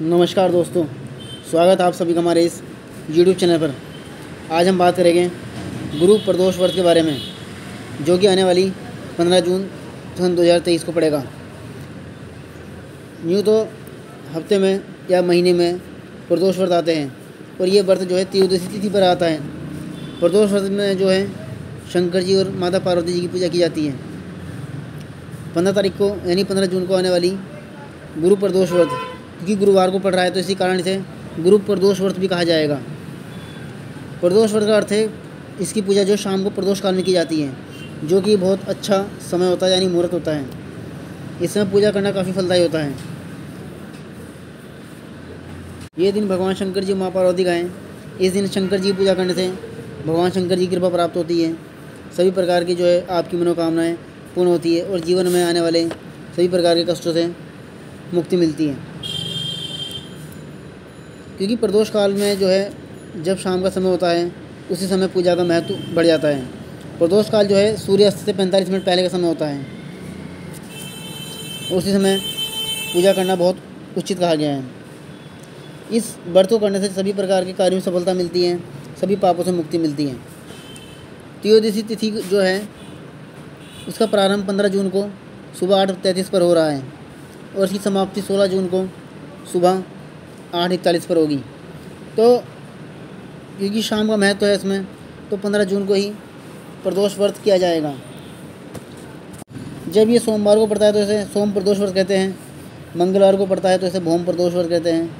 नमस्कार दोस्तों, स्वागत है आप सभी का हमारे इस यूट्यूब चैनल पर। आज हम बात करेंगे गुरु प्रदोष व्रत के बारे में, जो कि आने वाली 15 जून सन 2023 को पड़ेगा। यूँ तो हफ़्ते में या महीने में प्रदोष व्रत आते हैं, और ये व्रत जो है त्रियोदशी तिथि पर आता है। प्रदोष व्रत में जो है शंकर जी और माता पार्वती जी की पूजा की जाती है। पंद्रह तारीख को, यानी पंद्रह जून को आने वाली गुरु प्रदोष व्रत। क्योंकि गुरुवार को पढ़ रहा है तो इसी कारण इसे गुरु प्रदोष व्रत भी कहा जाएगा। प्रदोष व्रत का अर्थ है, इसकी पूजा जो शाम को प्रदोष काल में की जाती है, जो कि बहुत अच्छा समय होता है, यानी मुहूर्त होता है। इस समय पूजा करना काफ़ी फलदायी होता है। ये दिन भगवान शंकर जी माँ पार्वती का है। इस दिन शंकर जी की पूजा करने से भगवान शंकर जी की कृपा प्राप्त होती है। सभी प्रकार की जो है, आपकी मनोकामनाएँ पूर्ण होती है और जीवन में आने वाले सभी प्रकार के कष्टों से मुक्ति मिलती है। क्योंकि प्रदोष काल में जो है, जब शाम का समय होता है, उसी समय पूजा का महत्व बढ़ जाता है। प्रदोष काल जो है, सूर्यास्त से पैंतालीस मिनट पहले का समय होता है। उसी समय पूजा करना बहुत उचित कहा गया है। इस व्रत को करने से सभी प्रकार के कार्यों में सफलता मिलती है, सभी पापों से मुक्ति मिलती है। त्रियोदशी तिथि जो है, उसका प्रारंभ पंद्रह जून को सुबह आठ तैंतीस पर हो रहा है और इसकी समाप्ति सोलह जून को सुबह आठ इकतालीस पर होगी। तो क्योंकि शाम का महत्व तो है इसमें तो पंद्रह जून को ही प्रदोष व्रत किया जाएगा। जब ये सोमवार को पड़ता है तो इसे सोम प्रदोष व्रत कहते हैं, मंगलवार को पड़ता है तो इसे भोम प्रदोष व्रत कहते हैं।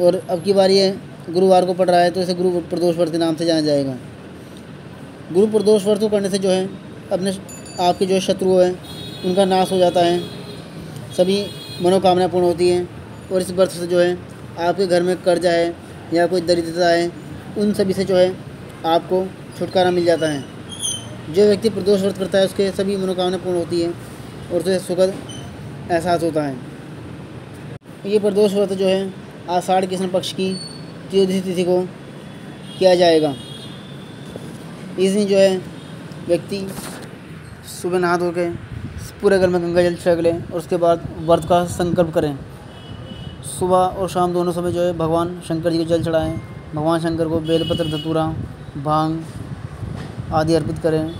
और अब की बार ये गुरुवार को पड़ रहा है तो इसे गुरु प्रदोष व्रत के नाम से जाना जाएगा। गुरु प्रदोष व्रत को करने से जो है, अपने आपके जो शत्रु हैं, उनका नाश हो जाता है। सभी मनोकामना पूर्ण होती हैं। और इस व्रत से जो है, आपके घर में कर्जा है या कोई दरिद्रता है उन सभी से जो है, आपको छुटकारा मिल जाता है। जो व्यक्ति प्रदोष व्रत करता है, उसके सभी मनोकामना पूर्ण होती है और उसे सुखद एहसास होता है। ये प्रदोष व्रत जो है, आषाढ़ कृष्ण पक्ष की त्रियोदशी तिथि को किया जाएगा। इस दिन जो है, व्यक्ति सुबह नहा धो के पूरे घर में गंगा जल छिड़क लें और उसके बाद व्रत का संकल्प करें। सुबह और शाम दोनों समय जो है भगवान शंकर जी को जल चढ़ाएँ, भगवान शंकर को बेलपत्र धतूरा, भाँग आदि अर्पित करें।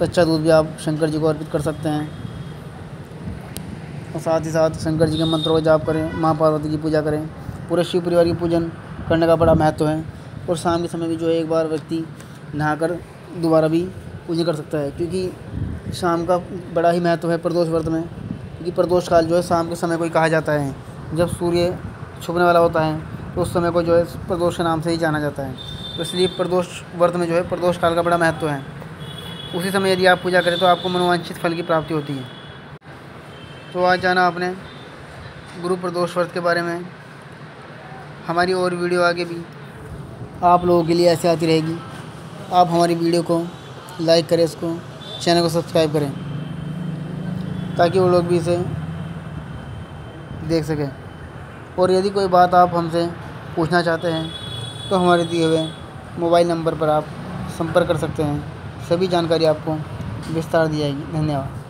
कच्चा दूध भी आप शंकर जी को अर्पित कर सकते हैं। और साथ ही साथ शंकर जी के मंत्रों का जाप करें माँ पार्वती की पूजा करें। पूरे शिव परिवार की पूजन करने का बड़ा महत्व है। और शाम के समय भी जो है एक बार व्यक्ति नहाकर दोबारा भी पूजन कर सकता है, क्योंकि शाम का बड़ा ही महत्व है प्रदोष व्रत में। क्योंकि प्रदोष काल जो है शाम के समय को ही कहा जाता है। जब सूर्य छुपने वाला होता है तो उस समय को जो है प्रदोष के नाम से ही जाना जाता है। तो इसलिए प्रदोष व्रत में जो है प्रदोष काल का बड़ा महत्व है। उसी समय यदि आप पूजा करें तो आपको मनोवांछित फल की प्राप्ति होती है। तो आज जाना आपने गुरु प्रदोष व्रत के बारे में। हमारी और वीडियो आगे भी आप लोगों के लिए ऐसे आती रहेगी। आप हमारी वीडियो को लाइक करें इसको, चैनल को सब्सक्राइब करें, ताकि वो लोग भी इसे देख सकें। और यदि कोई बात आप हमसे पूछना चाहते हैं तो हमारे दिए हुए मोबाइल नंबर पर आप संपर्क कर सकते हैं। सभी जानकारी आपको विस्तार दी जाएगी। धन्यवाद।